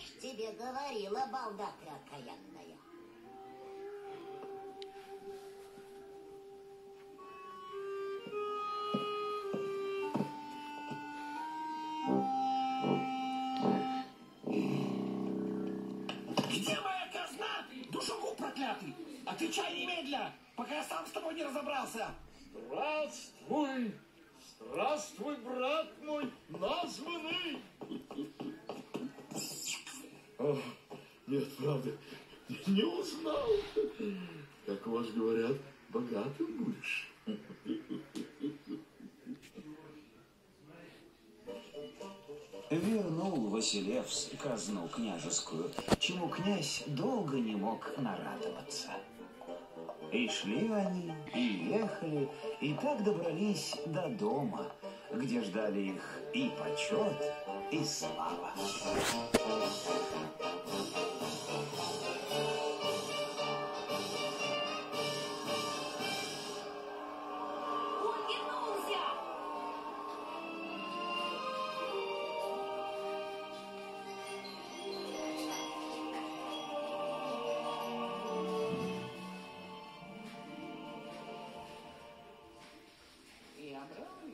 ж тебе говорила, балда ты окаянная. Где моя казна? Душегуб проклятый! Отвечай немедля, пока я сам с тобой не разобрался! Здравствуй! Здравствуй, брат мой, названный! Нет, правда, не узнал. Как у вас говорят, богатым будешь. Вернул Василевс казну княжескую, чему князь долго не мог нарадоваться. И шли они, и ехали, и так добрались до дома, где ждали их и почет, и слава.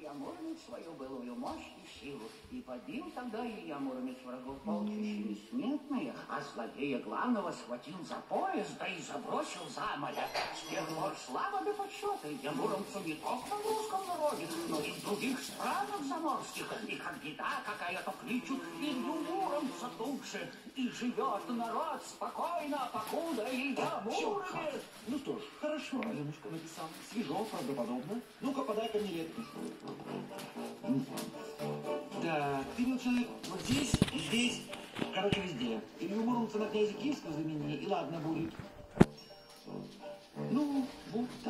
Обрел Ямурмец свою былую мощь и силу, и побил тогда и Ямурмец врагов полчища несметные, а злодея главного схватил за пояс, да и забросил за море. С тех пор слава да почеты Ямуромцу не только в русском народе, но и в других странах заморских, и как беда какая-то кличут и Ямуромца души, и живет народ спокойно, покуда и Ямуромец. Ну что ж, хорошо, Аленушка написал. Свежо, правдоподобно. Ну-ка, подай-ка мне. Да, ты, мил человек, вот здесь, и здесь, короче, везде. Илью Муромца на князя Киевского замени, и ладно будет. Ну, вот.